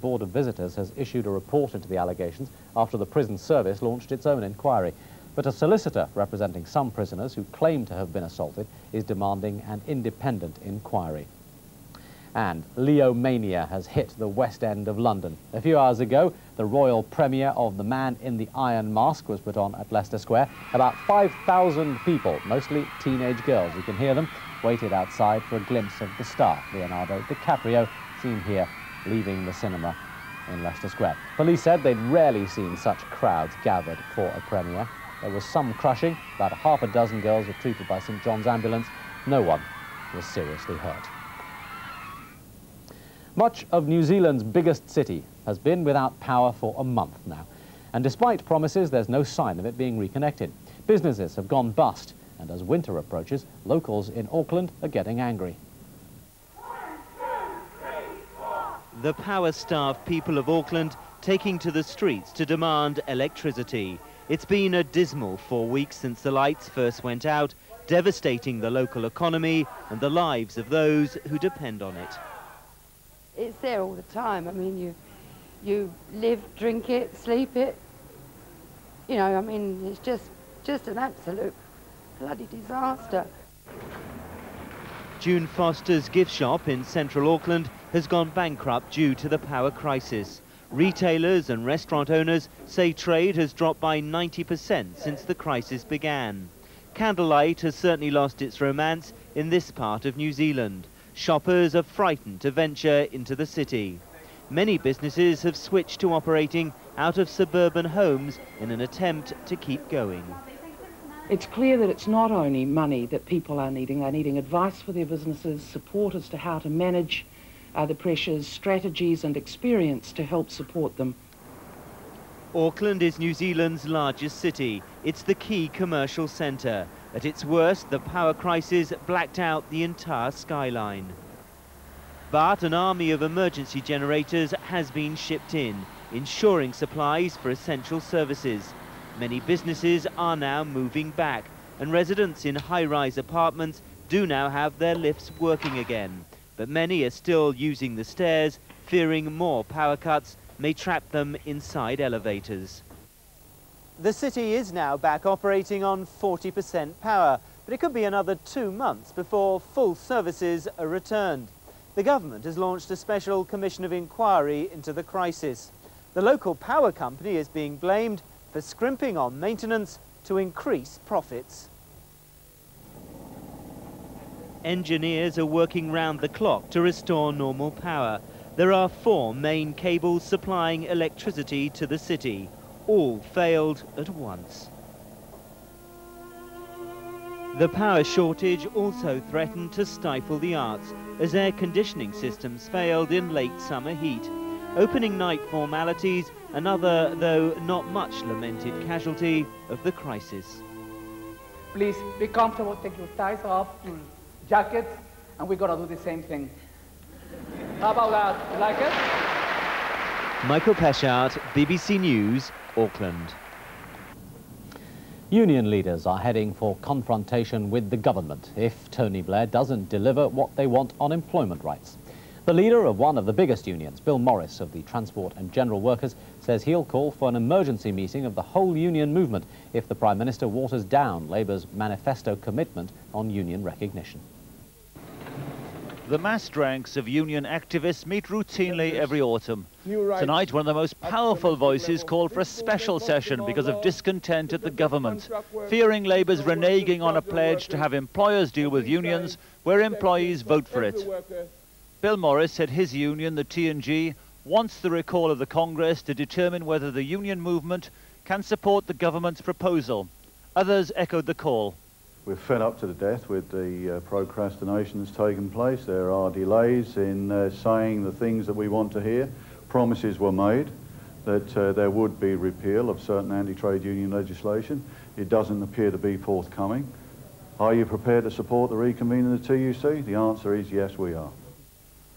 Board of Visitors has issued a report into the allegations after the prison service launched its own inquiry. But a solicitor representing some prisoners who claim to have been assaulted is demanding an independent inquiry. And Leo Mania has hit the West End of London. A few hours ago, the royal premiere of The Man in the Iron Mask was put on at Leicester Square. About 5,000 people, mostly teenage girls, you can hear them, waited outside for a glimpse of the star, Leonardo DiCaprio, seen here leaving the cinema in Leicester Square. Police said they'd rarely seen such crowds gathered for a premiere. There was some crushing. About half a dozen girls were treated by St John's ambulance. No one was seriously hurt. Much of New Zealand's biggest city has been without power for a month now. And despite promises, there's no sign of it being reconnected. Businesses have gone bust, and as winter approaches, locals in Auckland are getting angry. The power-starved people of Auckland taking to the streets to demand electricity. It's been a dismal four weeks since the lights first went out, devastating the local economy and the lives of those who depend on it it's there all the time. I mean, you, you live, drink it, sleep it. You know, I mean, it's just, just an absolute bloody disaster. June Foster's gift shop in central Auckland has gone bankrupt due to the power crisis. Retailers and restaurant owners say trade has dropped by 90% since the crisis began. Candlelight has certainly lost its romance in this part of New Zealand. Shoppers are frightened to venture into the city. Many businesses have switched to operating out of suburban homes in an attempt to keep going. It's clear that it's not only money that people are needing, they're needing advice for their businesses, support as to how to manage uh, the pressures, strategies and experience to help support them. Auckland is New Zealand's largest city. It's the key commercial centre. At its worst, the power crisis blacked out the entire skyline. But an army of emergency generators has been shipped in, ensuring supplies for essential services. Many businesses are now moving back, and residents in high-rise apartments do now have their lifts working again. But many are still using the stairs, fearing more power cuts may trap them inside elevators. The city is now back operating on 40% power, but it could be another two months before full services are returned. The government has launched a special commission of inquiry into the crisis. The local power company is being blamed for scrimping on maintenance to increase profits. Engineers are working round the clock to restore normal power. There are four main cables supplying electricity to the city all failed at once. The power shortage also threatened to stifle the arts as air conditioning systems failed in late summer heat. Opening night formalities, another, though not much lamented casualty of the crisis. Please be comfortable, take your ties off, your jackets, and we're gonna do the same thing. How about that? You like it? Michael Peschardt, BBC News, Auckland. Union leaders are heading for confrontation with the government if Tony Blair doesn't deliver what they want on employment rights. The leader of one of the biggest unions, Bill Morris of the Transport and General Workers, says he'll call for an emergency meeting of the whole union movement if the Prime Minister waters down Labour's manifesto commitment on union recognition. The massed ranks of union activists meet routinely every autumn. Tonight, one of the most powerful voices called for a special session because of discontent at the government, fearing Labour's reneging on a pledge to have employers deal with unions where employees vote for it. Bill Morris said his union, the T&G, wants the recall of the Congress to determine whether the union movement can support the government's proposal. Others echoed the call. We're fed up to the death with the uh, procrastination that's taken place. There are delays in uh, saying the things that we want to hear. Promises were made that uh, there would be repeal of certain anti-trade union legislation. It doesn't appear to be forthcoming. Are you prepared to support the reconvening of the TUC? The answer is yes, we are.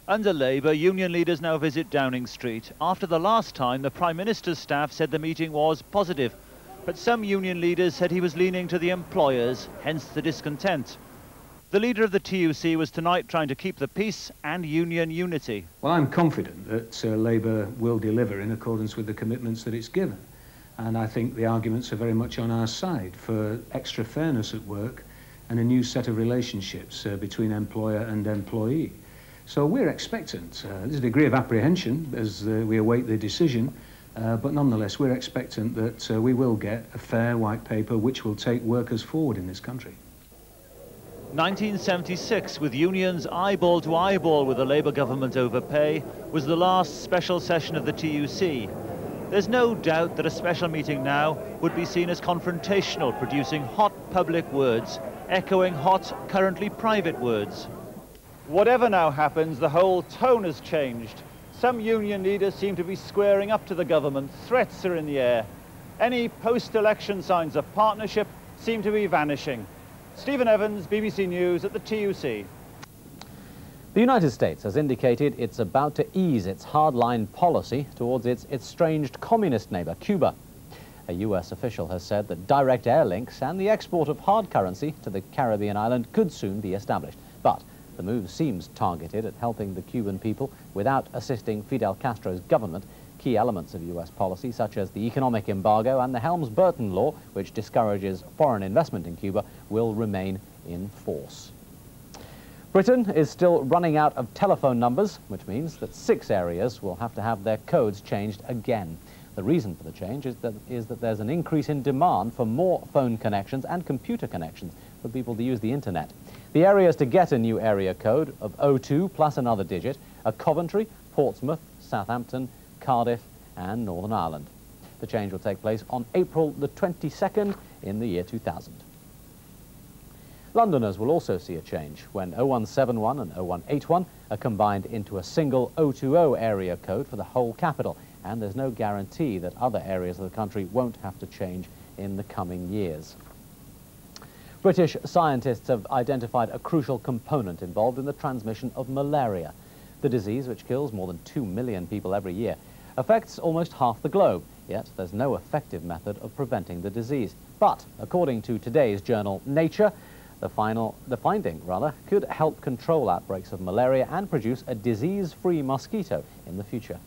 Under Labour, union leaders now visit Downing Street. After the last time, the Prime Minister's staff said the meeting was positive but some union leaders said he was leaning to the employers, hence the discontent. The leader of the TUC was tonight trying to keep the peace and union unity. Well, I'm confident that uh, Labour will deliver in accordance with the commitments that it's given. And I think the arguments are very much on our side for extra fairness at work and a new set of relationships uh, between employer and employee. So we're expectant. Uh, there's a degree of apprehension as uh, we await the decision, uh, but nonetheless, we're expectant that uh, we will get a fair white paper which will take workers forward in this country. 1976, with unions eyeball to eyeball with the Labour government over pay, was the last special session of the TUC. There's no doubt that a special meeting now would be seen as confrontational, producing hot public words, echoing hot, currently private words. Whatever now happens, the whole tone has changed. Some union leaders seem to be squaring up to the government. Threats are in the air. Any post-election signs of partnership seem to be vanishing. Stephen Evans, BBC News at the TUC. The United States has indicated it's about to ease its hardline policy towards its estranged communist neighbor, Cuba. A U.S. official has said that direct air links and the export of hard currency to the Caribbean island could soon be established. But the move seems targeted at helping the Cuban people without assisting Fidel Castro's government Key elements of U.S. policy, such as the economic embargo and the Helms-Burton law, which discourages foreign investment in Cuba, will remain in force. Britain is still running out of telephone numbers, which means that six areas will have to have their codes changed again. The reason for the change is that, is that there's an increase in demand for more phone connections and computer connections for people to use the internet. The areas to get a new area code of 02 plus another digit are Coventry, Portsmouth, Southampton, Cardiff and Northern Ireland. The change will take place on April the 22nd in the year 2000. Londoners will also see a change when 0171 and 0181 are combined into a single 020 area code for the whole capital, and there's no guarantee that other areas of the country won't have to change in the coming years. British scientists have identified a crucial component involved in the transmission of malaria, the disease which kills more than 2 million people every year affects almost half the globe, yet there's no effective method of preventing the disease. But, according to today's journal Nature, the, final, the finding rather, could help control outbreaks of malaria and produce a disease-free mosquito in the future.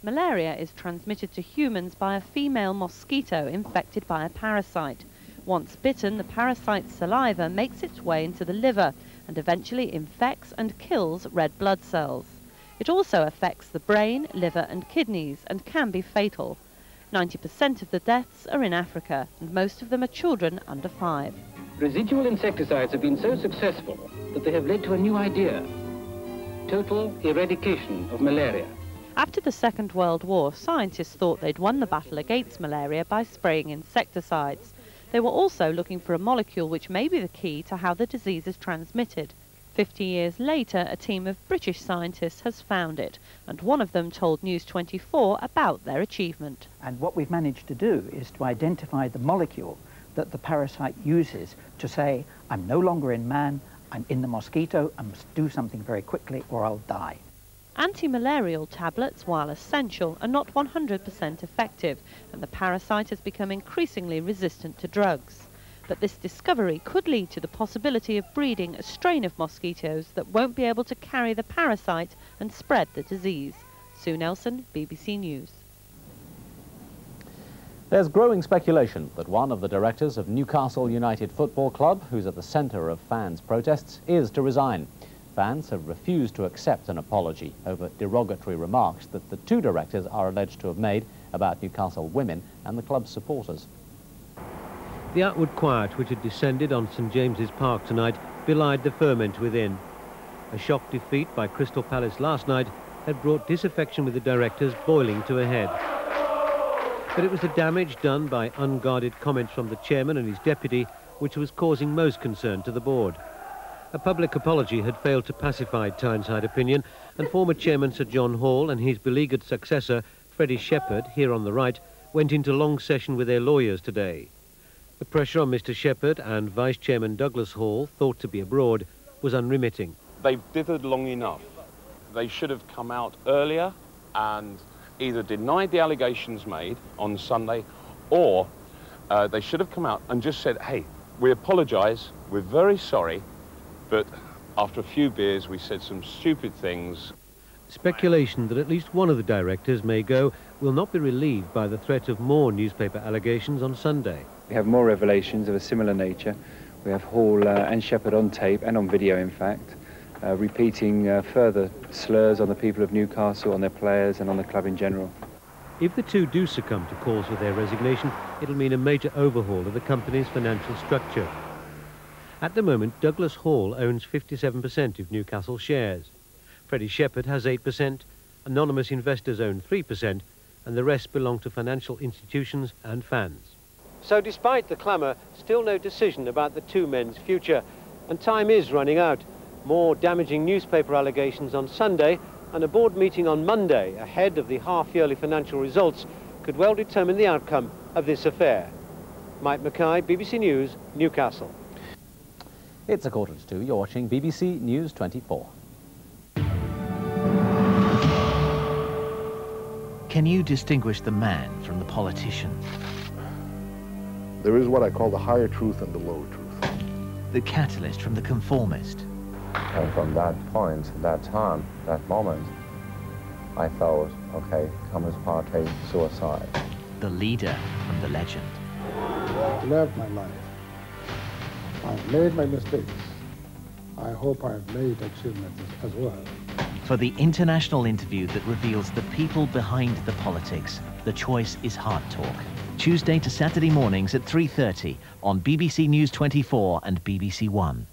Malaria is transmitted to humans by a female mosquito infected by a parasite. Once bitten, the parasite's saliva makes its way into the liver and eventually infects and kills red blood cells. It also affects the brain, liver and kidneys and can be fatal. 90% of the deaths are in Africa and most of them are children under five. Residual insecticides have been so successful that they have led to a new idea. Total eradication of malaria. After the Second World War, scientists thought they'd won the battle against malaria by spraying insecticides. They were also looking for a molecule which may be the key to how the disease is transmitted. Fifty years later, a team of British scientists has found it, and one of them told News 24 about their achievement. And what we've managed to do is to identify the molecule that the parasite uses to say, I'm no longer in man, I'm in the mosquito, I must do something very quickly or I'll die. Anti-malarial tablets, while essential, are not 100% effective, and the parasite has become increasingly resistant to drugs. But this discovery could lead to the possibility of breeding a strain of mosquitoes that won't be able to carry the parasite and spread the disease. Sue Nelson, BBC News. There's growing speculation that one of the directors of Newcastle United Football Club, who's at the centre of fans' protests, is to resign. Fans have refused to accept an apology over derogatory remarks that the two directors are alleged to have made about Newcastle women and the club's supporters. The outward quiet which had descended on St James's Park tonight belied the ferment within. A shock defeat by Crystal Palace last night had brought disaffection with the directors boiling to a head. But it was the damage done by unguarded comments from the chairman and his deputy which was causing most concern to the board. A public apology had failed to pacify Tyneside opinion, and former chairman Sir John Hall and his beleaguered successor, Freddie Shepherd, here on the right, went into long session with their lawyers today. The pressure on Mr Shepherd and Vice Chairman Douglas Hall, thought to be abroad, was unremitting. They've dithered long enough. They should have come out earlier and either denied the allegations made on Sunday or uh, they should have come out and just said, hey, we apologise, we're very sorry, but after a few beers we said some stupid things. Speculation that at least one of the directors may go will not be relieved by the threat of more newspaper allegations on Sunday. We have more revelations of a similar nature. We have Hall uh, and Shepherd on tape and on video, in fact, uh, repeating uh, further slurs on the people of Newcastle, on their players and on the club in general. If the two do succumb to calls for their resignation, it'll mean a major overhaul of the company's financial structure. At the moment, Douglas Hall owns 57% of Newcastle shares. Freddie Shepherd has 8%, anonymous investors own 3%, and the rest belong to financial institutions and fans. So despite the clamour, still no decision about the two men's future. And time is running out. More damaging newspaper allegations on Sunday and a board meeting on Monday ahead of the half-yearly financial results could well determine the outcome of this affair. Mike Mackay, BBC News, Newcastle. It's a quarter to two. You're watching BBC News 24. Can you distinguish the man from the politician? There is what I call the higher truth and the lower truth. The catalyst from the conformist? And from that point, that time, that moment, I thought, okay, Communist Party, suicide. The leader from the legend. I've lived my life. I've made my mistakes. I hope I've made achievements as well. For the international interview that reveals the people behind the politics, the choice is Hard Talk. Tuesday to Saturday mornings at 3.30 on BBC News 24 and BBC One.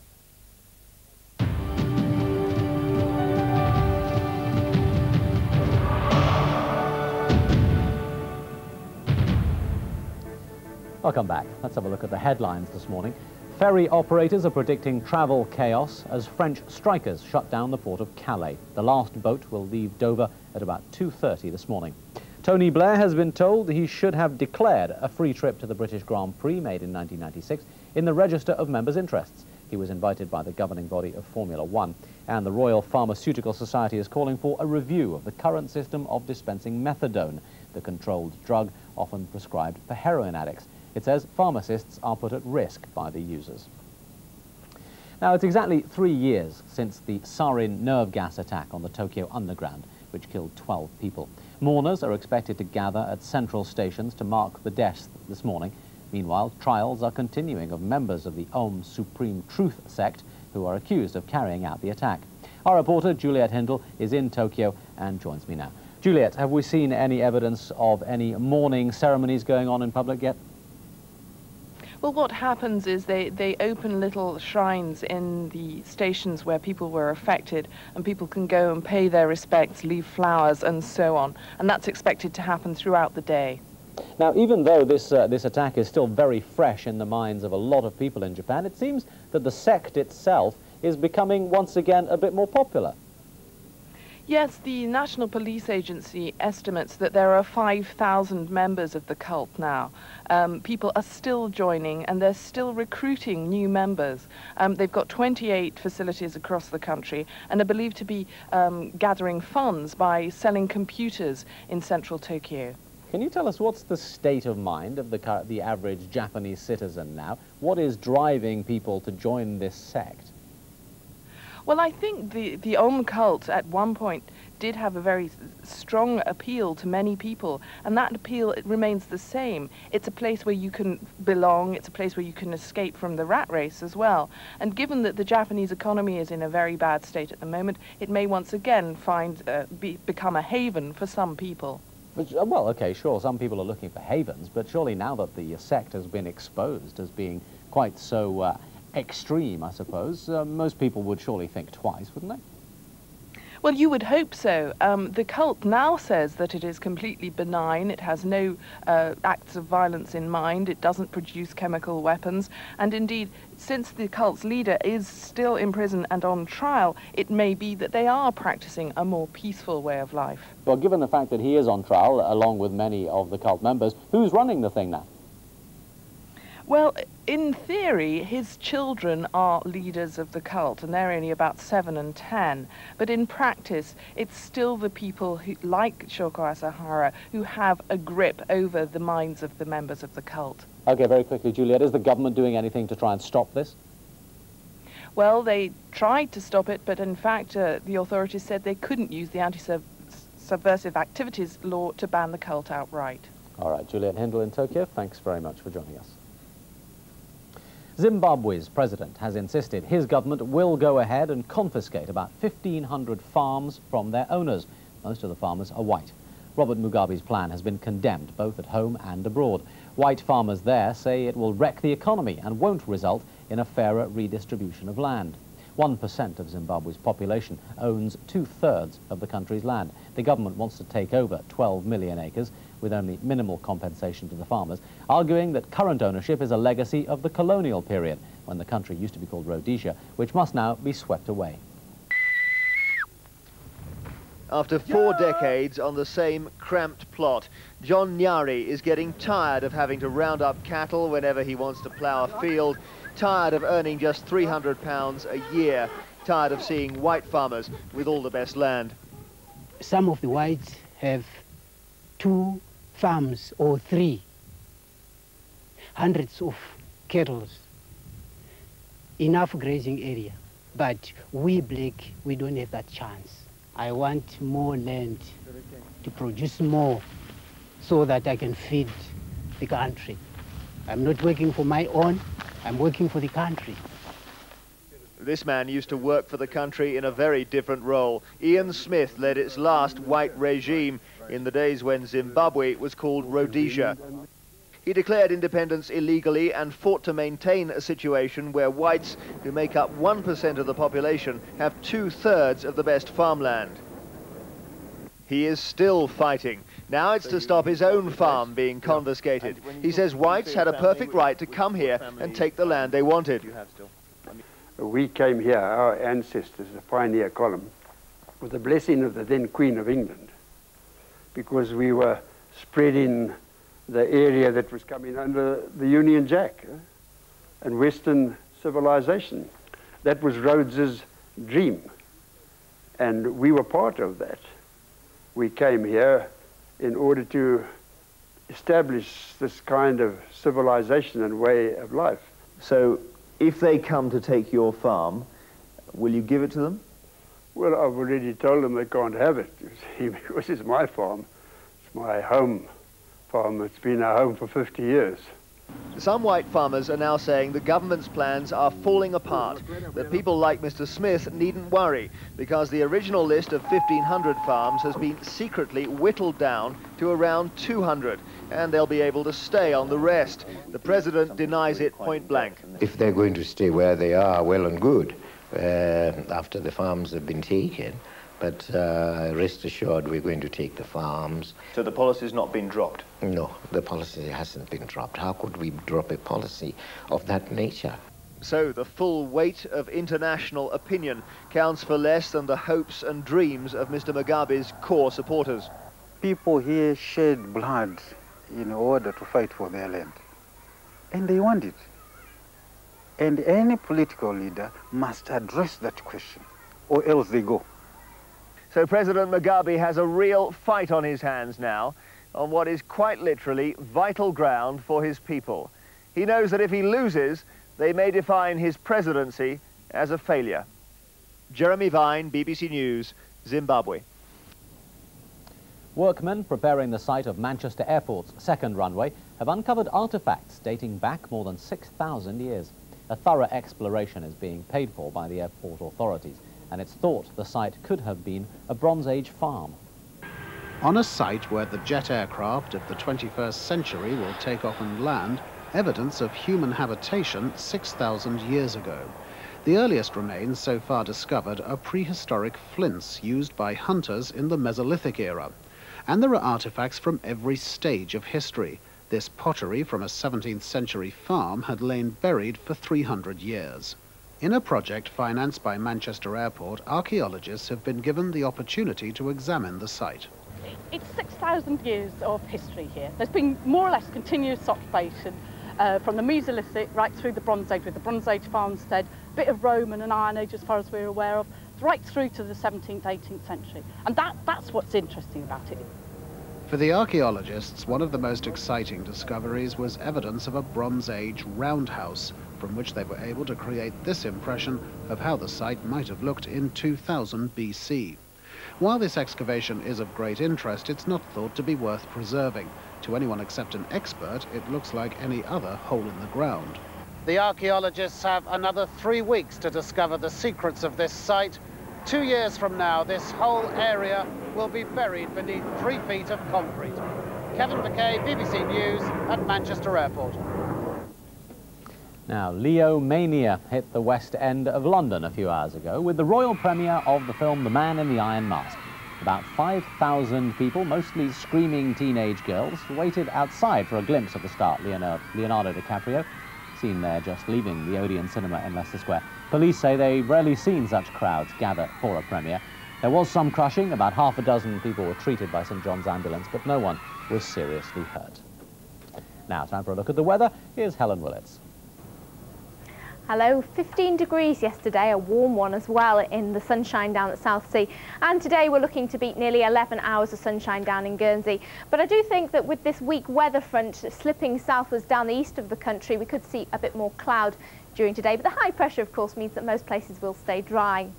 Welcome back. Let's have a look at the headlines this morning. Ferry operators are predicting travel chaos as French strikers shut down the port of Calais. The last boat will leave Dover at about 2.30 this morning. Tony Blair has been told he should have declared a free trip to the British Grand Prix made in 1996 in the register of members' interests. He was invited by the governing body of Formula One. And the Royal Pharmaceutical Society is calling for a review of the current system of dispensing methadone, the controlled drug often prescribed for heroin addicts. It says pharmacists are put at risk by the users. Now, it's exactly three years since the sarin nerve gas attack on the Tokyo Underground, which killed 12 people. Mourners are expected to gather at central stations to mark the deaths this morning. Meanwhile, trials are continuing of members of the Aum Supreme Truth sect who are accused of carrying out the attack. Our reporter, Juliet Hindell, is in Tokyo and joins me now. Juliet, have we seen any evidence of any mourning ceremonies going on in public yet? Well, what happens is they, they open little shrines in the stations where people were affected, and people can go and pay their respects, leave flowers, and so on. And that's expected to happen throughout the day. Now, even though this, uh, this attack is still very fresh in the minds of a lot of people in Japan, it seems that the sect itself is becoming once again a bit more popular. Yes, the National Police Agency estimates that there are 5,000 members of the cult now. Um, people are still joining and they're still recruiting new members. Um, they've got 28 facilities across the country and are believed to be um, gathering funds by selling computers in central Tokyo. Can you tell us what's the state of mind of the, the average Japanese citizen now? What is driving people to join this sect? Well, I think the, the Aum cult at one point did have a very strong appeal to many people, and that appeal remains the same. It's a place where you can belong, it's a place where you can escape from the rat race as well. And given that the Japanese economy is in a very bad state at the moment, it may once again find uh, be, become a haven for some people. Which, uh, well, okay, sure, some people are looking for havens, but surely now that the sect has been exposed as being quite so uh, extreme, I suppose, uh, most people would surely think twice, wouldn't they? Well, you would hope so. Um, the cult now says that it is completely benign, it has no uh, acts of violence in mind, it doesn't produce chemical weapons, and indeed, since the cult's leader is still in prison and on trial, it may be that they are practicing a more peaceful way of life. Well, given the fact that he is on trial, along with many of the cult members, who's running the thing now? Well, in theory, his children are leaders of the cult, and they're only about seven and ten. But in practice, it's still the people who, like Shoko Asahara who have a grip over the minds of the members of the cult. Okay, very quickly, Juliet, is the government doing anything to try and stop this? Well, they tried to stop it, but in fact, uh, the authorities said they couldn't use the anti-subversive activities law to ban the cult outright. All right, Juliet Hindell in Tokyo, thanks very much for joining us. Zimbabwe's president has insisted his government will go ahead and confiscate about 1,500 farms from their owners. Most of the farmers are white. Robert Mugabe's plan has been condemned both at home and abroad. White farmers there say it will wreck the economy and won't result in a fairer redistribution of land. 1% of Zimbabwe's population owns two-thirds of the country's land. The government wants to take over 12 million acres with only minimal compensation to the farmers, arguing that current ownership is a legacy of the colonial period, when the country used to be called Rhodesia, which must now be swept away. After four decades on the same cramped plot, John Nyari is getting tired of having to round up cattle whenever he wants to plough a field, tired of earning just £300 a year, tired of seeing white farmers with all the best land. Some of the whites have two farms or three, hundreds of cattle, enough grazing area. But we black, we don't have that chance. I want more land to produce more so that I can feed the country. I'm not working for my own, I'm working for the country. This man used to work for the country in a very different role. Ian Smith led its last white regime in the days when Zimbabwe was called Rhodesia. He declared independence illegally and fought to maintain a situation where whites, who make up 1% of the population, have two-thirds of the best farmland. He is still fighting. Now it's to stop his own farm being confiscated. He says whites had a perfect right to come here and take the land they wanted. We came here, our ancestors, the pioneer column, with the blessing of the then Queen of England, because we were spreading the area that was coming under the Union Jack eh, and Western civilization. That was Rhodes's dream, and we were part of that. We came here in order to establish this kind of civilization and way of life. So if they come to take your farm, will you give it to them? Well, I've already told them they can't have it, because it's my farm. It's my home farm. It's been our home for 50 years. Some white farmers are now saying the government's plans are falling apart, that people like Mr. Smith needn't worry, because the original list of 1,500 farms has been secretly whittled down to around 200, and they'll be able to stay on the rest. The president denies it point blank. If they're going to stay where they are, well and good, uh, after the farms have been taken, but uh, rest assured, we're going to take the farms. So the policy's not been dropped? No, the policy hasn't been dropped. How could we drop a policy of that nature? So the full weight of international opinion counts for less than the hopes and dreams of Mr. Mugabe's core supporters. People here shed blood in order to fight for their land. And they want it. And any political leader must address that question, or else they go. So President Mugabe has a real fight on his hands now on what is quite literally vital ground for his people. He knows that if he loses, they may define his presidency as a failure. Jeremy Vine, BBC News, Zimbabwe. Workmen preparing the site of Manchester Airport's second runway have uncovered artefacts dating back more than 6,000 years. A thorough exploration is being paid for by the airport authorities and it's thought the site could have been a Bronze Age farm. On a site where the jet aircraft of the 21st century will take off and land, evidence of human habitation 6,000 years ago. The earliest remains so far discovered are prehistoric flints used by hunters in the Mesolithic era. And there are artifacts from every stage of history. This pottery from a 17th century farm had lain buried for 300 years. In a project financed by Manchester Airport, archaeologists have been given the opportunity to examine the site. It's 6,000 years of history here. There's been more or less continuous occupation uh, from the Mesolithic right through the Bronze Age with the Bronze Age farmstead, a bit of Roman and Iron Age as far as we're aware of, right through to the 17th, 18th century. And that, that's what's interesting about it. For the archaeologists, one of the most exciting discoveries was evidence of a Bronze Age roundhouse, from which they were able to create this impression of how the site might have looked in 2000 BC. While this excavation is of great interest, it's not thought to be worth preserving. To anyone except an expert, it looks like any other hole in the ground. The archaeologists have another three weeks to discover the secrets of this site. Two years from now, this whole area will be buried beneath three feet of concrete. Kevin McKay, BBC News at Manchester Airport. Now, Leo Mania hit the West End of London a few hours ago with the royal premiere of the film The Man in the Iron Mask. About 5,000 people, mostly screaming teenage girls, waited outside for a glimpse of the star, Leonardo DiCaprio, seen there just leaving the Odeon Cinema in Leicester Square. Police say they've rarely seen such crowds gather for a premiere. There was some crushing. About half a dozen people were treated by St John's Ambulance, but no one was seriously hurt. Now, time for a look at the weather. Here's Helen Willetts. Hello, 15 degrees yesterday, a warm one as well in the sunshine down at Southsea. And today we're looking to beat nearly 11 hours of sunshine down in Guernsey. But I do think that with this weak weather front slipping southwards down the east of the country, we could see a bit more cloud during today. But the high pressure, of course, means that most places will stay dry.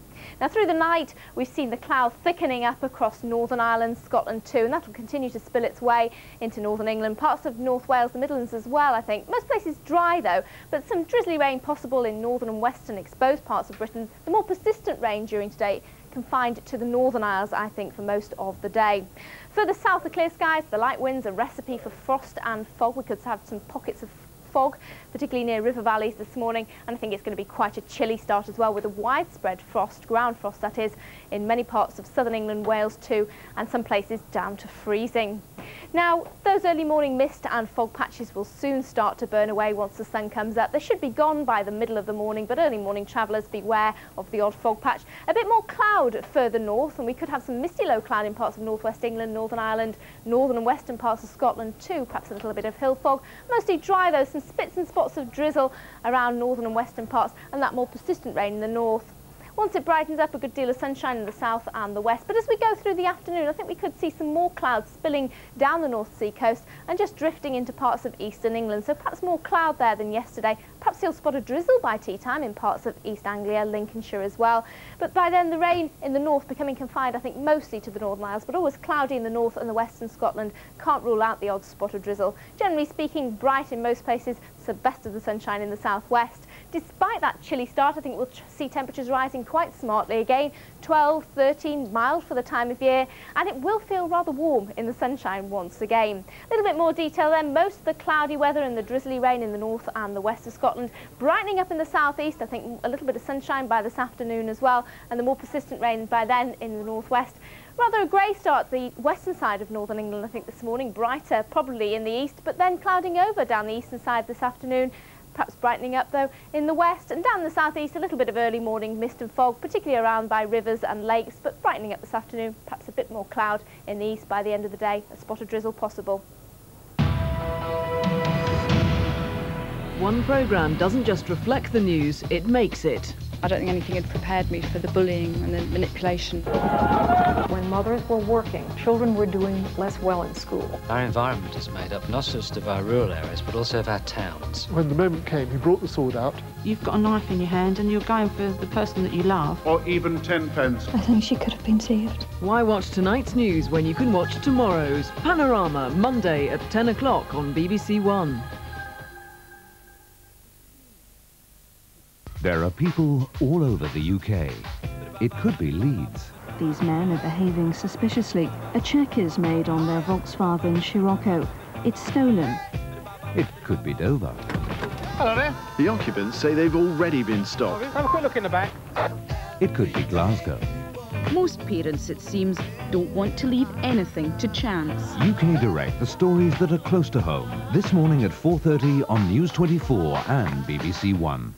Now through the night we've seen the cloud thickening up across Northern Ireland, Scotland too and that will continue to spill its way into Northern England, parts of North Wales, the Midlands as well I think. Most places dry though but some drizzly rain possible in northern and western exposed parts of Britain. The more persistent rain during today confined to the Northern Isles I think for most of the day. Further south the clear skies, the light winds, a recipe for frost and fog. We could have some pockets of fog, particularly near river valleys this morning, and I think it's going to be quite a chilly start as well with a widespread frost, ground frost that is, in many parts of southern England, Wales too, and some places down to freezing. Now, those early morning mist and fog patches will soon start to burn away once the sun comes up. They should be gone by the middle of the morning, but early morning travellers beware of the odd fog patch. A bit more cloud further north, and we could have some misty low cloud in parts of northwest England, Northern Ireland, northern and western parts of Scotland too, perhaps a little bit of hill fog. Mostly dry though, some spits and spots of drizzle around northern and western parts, and that more persistent rain in the north. Once it brightens up, a good deal of sunshine in the south and the west. But as we go through the afternoon, I think we could see some more clouds spilling down the North Sea coast and just drifting into parts of eastern England. So perhaps more cloud there than yesterday. Perhaps you'll spot a drizzle by tea time in parts of East Anglia, Lincolnshire as well. But by then, the rain in the north becoming confined, I think, mostly to the Northern Isles, but always cloudy in the north and the western Scotland. Can't rule out the odd spot of drizzle. Generally speaking, bright in most places, so best of the sunshine in the southwest. Despite that chilly start, I think we'll see temperatures rising quite smartly again. 12, 13, mild for the time of year, and it will feel rather warm in the sunshine once again. A little bit more detail then, most of the cloudy weather and the drizzly rain in the north and the west of Scotland, brightening up in the southeast, I think a little bit of sunshine by this afternoon as well, and the more persistent rain by then in the northwest. Rather a grey start the western side of northern England, I think, this morning. Brighter, probably in the east, but then clouding over down the eastern side this afternoon perhaps brightening up though in the west and down the southeast a little bit of early morning mist and fog particularly around by rivers and lakes but brightening up this afternoon perhaps a bit more cloud in the east by the end of the day a spot of drizzle possible. One programme doesn't just reflect the news it makes it I don't think anything had prepared me for the bullying and the manipulation. When mothers were working, children were doing less well in school. Our environment is made up not just of our rural areas, but also of our towns. When the moment came, he brought the sword out. You've got a knife in your hand and you're going for the person that you love. Or even ten pence. I think she could have been saved. Why watch tonight's news when you can watch tomorrow's? Panorama, Monday at 10 o'clock on BBC One. There are people all over the UK. It could be Leeds. These men are behaving suspiciously. A check is made on their Volkswagen Scirocco. It's stolen. It could be Dover. Hello there. The occupants say they've already been stopped. Have a quick look in the back. It could be Glasgow. Most parents, it seems, don't want to leave anything to chance. UK Direct, the stories that are close to home. This morning at 4.30 on News 24 and BBC One.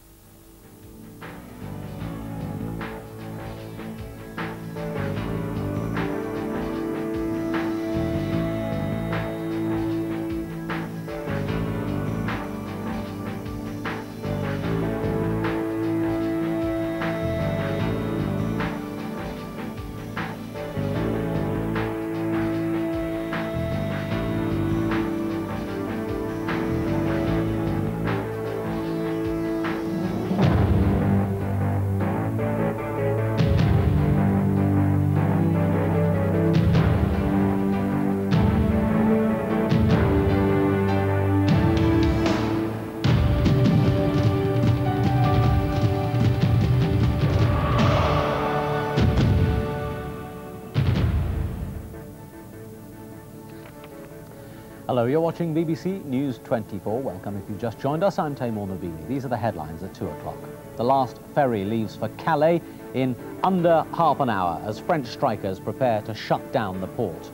Hello, you're watching BBC News 24. Welcome if you've just joined us. I'm Teymoor Nabili. These are the headlines at 2 o'clock. The last ferry leaves for Calais in under half an hour as French strikers prepare to shut down the port.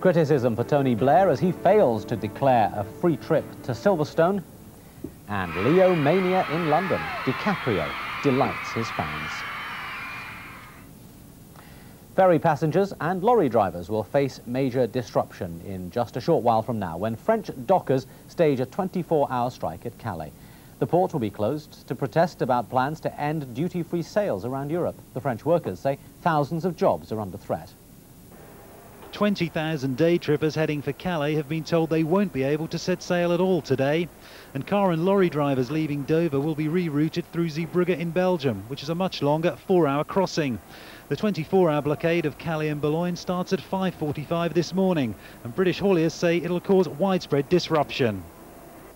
Criticism for Tony Blair as he fails to declare a free trip to Silverstone. And Leo Mania in London. DiCaprio delights his fans. Ferry passengers and lorry drivers will face major disruption in just a short while from now when French dockers stage a 24-hour strike at Calais. The port will be closed to protest about plans to end duty-free sales around Europe. The French workers say thousands of jobs are under threat. 20,000 day trippers heading for Calais have been told they won't be able to set sail at all today. And car and lorry drivers leaving Dover will be rerouted through Zeebrugge in Belgium, which is a much longer four-hour crossing. The 24-hour blockade of Calais and Boulogne starts at 5.45 this morning, and British hauliers say it'll cause widespread disruption.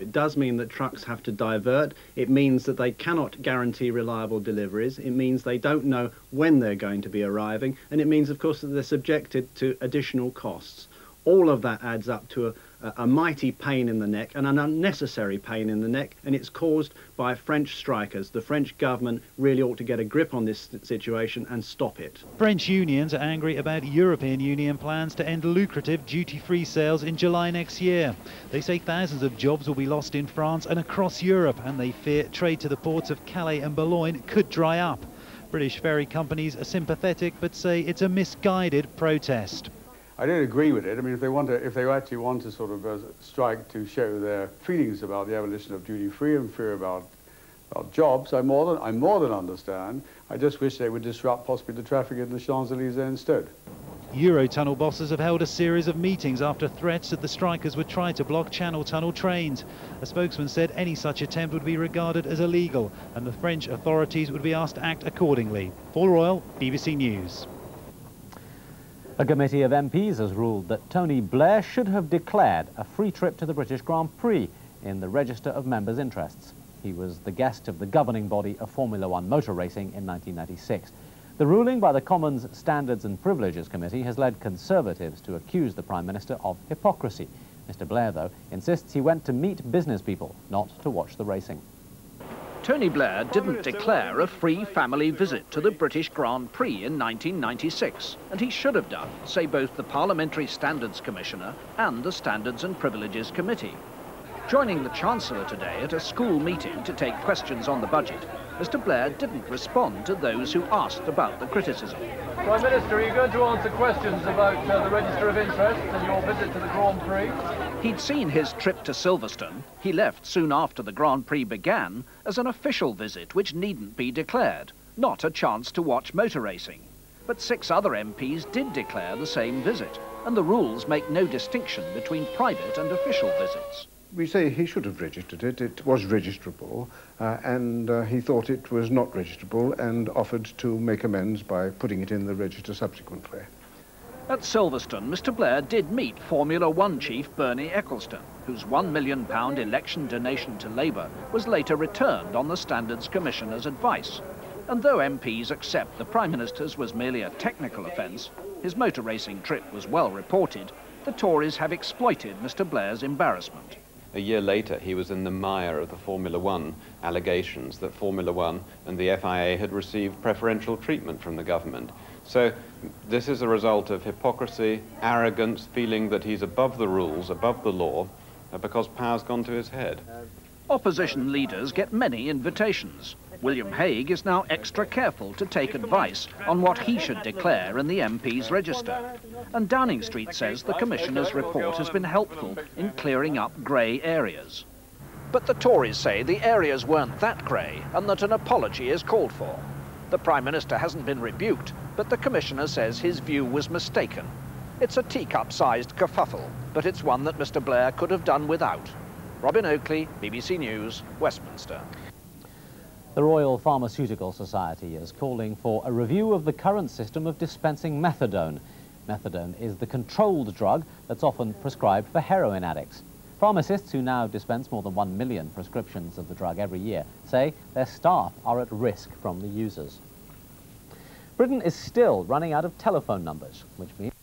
It does mean that trucks have to divert. It means that they cannot guarantee reliable deliveries. It means they don't know when they're going to be arriving. And it means, of course, that they're subjected to additional costs. All of that adds up to a, a mighty pain in the neck, and an unnecessary pain in the neck, and it's caused by French strikers. The French government really ought to get a grip on this situation and stop it. French unions are angry about European Union plans to end lucrative duty-free sales in July next year. They say thousands of jobs will be lost in France and across Europe, and they fear trade to the ports of Calais and Boulogne could dry up. British ferry companies are sympathetic but say it's a misguided protest. I don't agree with it. I mean, if they want to, if they actually want to sort of uh, strike to show their feelings about the abolition of duty-free and fear about, about jobs, I more than I more than understand. I just wish they would disrupt possibly the traffic in the Champs-Élysées instead. Eurotunnel bosses have held a series of meetings after threats that the strikers would try to block Channel Tunnel trains. A spokesman said any such attempt would be regarded as illegal and the French authorities would be asked to act accordingly. Paul Royal, BBC News. A committee of MPs has ruled that Tony Blair should have declared a free trip to the British Grand Prix in the register of members' interests. He was the guest of the governing body of Formula One motor racing in 1996. The ruling by the Commons Standards and Privileges Committee has led Conservatives to accuse the Prime Minister of hypocrisy. Mr Blair, though, insists he went to meet business people, not to watch the racing. Tony Blair didn't declare a free family visit to the British Grand Prix in 1996, and he should have done, say both the Parliamentary Standards Commissioner and the Standards and Privileges Committee. Joining the Chancellor today at a school meeting to take questions on the budget, Mr Blair didn't respond to those who asked about the criticism. Prime Minister, are you going to answer questions about uh, the Register of Interests and your visit to the Grand Prix? He'd seen his trip to Silverstone. He left soon after the Grand Prix began as an official visit which needn't be declared, not a chance to watch motor racing. But six other MPs did declare the same visit, and the rules make no distinction between private and official visits. We say he should have registered it. It was registrable, uh, and uh, he thought it was not registrable and offered to make amends by putting it in the register subsequently. At Silverstone, Mr Blair did meet Formula One chief Bernie Ecclestone, whose £1 million election donation to Labour was later returned on the Standards Commissioner's advice. And though MPs accept the Prime Minister's was merely a technical offence, his motor racing trip was well reported, the Tories have exploited Mr Blair's embarrassment. A year later, he was in the mire of the Formula One allegations that Formula One and the FIA had received preferential treatment from the government. So this is a result of hypocrisy, arrogance, feeling that he's above the rules, above the law, because power's gone to his head. Opposition leaders get many invitations. William Hague is now extra careful to take advice on what he should declare in the MP's register. And Downing Street says the Commissioner's report has been helpful in clearing up grey areas. But the Tories say the areas weren't that grey and that an apology is called for. The Prime Minister hasn't been rebuked, but the Commissioner says his view was mistaken. It's a teacup-sized kerfuffle, but it's one that Mr Blair could have done without. Robin Oakley, BBC News, Westminster. The Royal Pharmaceutical Society is calling for a review of the current system of dispensing methadone. Methadone is the controlled drug that's often prescribed for heroin addicts. Pharmacists who now dispense more than one million prescriptions of the drug every year say their staff are at risk from the users. Britain is still running out of telephone numbers, which means